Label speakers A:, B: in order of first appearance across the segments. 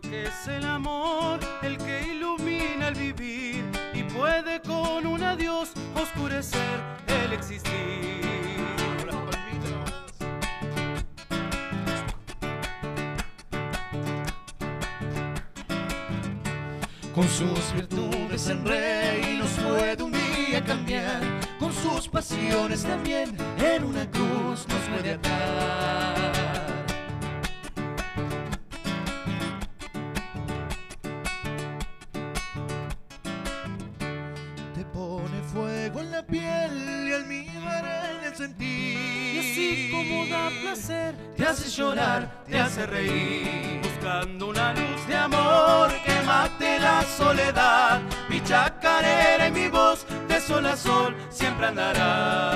A: que es el amor el que ilumina el vivir y puede con un adiós oscurecer el existir.
B: Con sus virtudes en rey nos puede un día cambiar, con sus pasiones también en una cruz nos puede atar. Pone fuego en la piel y almíbar en el sentir.
A: Y así como da placer,
B: te hace llorar, te hace reír.
A: buscando una luz
B: de amor que mate la soledad. Mi chacarera y mi voz de sol a sol siempre andará.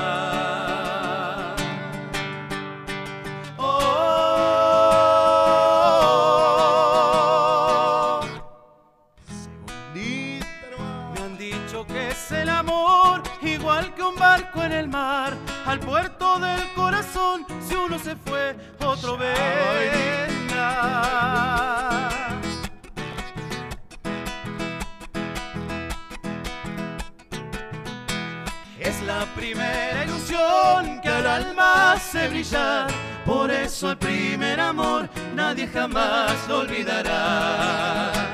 A: Es el amor, igual que un barco en el mar, al puerto del corazón, si uno se fue, otro vendrá.
B: Es la primera ilusión que al alma hace brillar. Por eso el primer amor nadie jamás lo olvidará.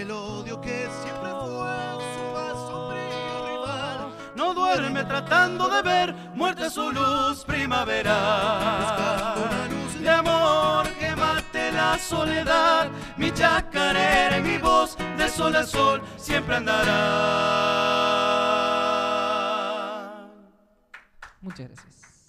B: El odio que siempre fue su más sombrío rival.
A: No duerme tratando de ver muerte su luz primaveral. De amor que mate la soledad. Mi chacarera y mi voz de sol a sol siempre andará.
C: Muchas gracias.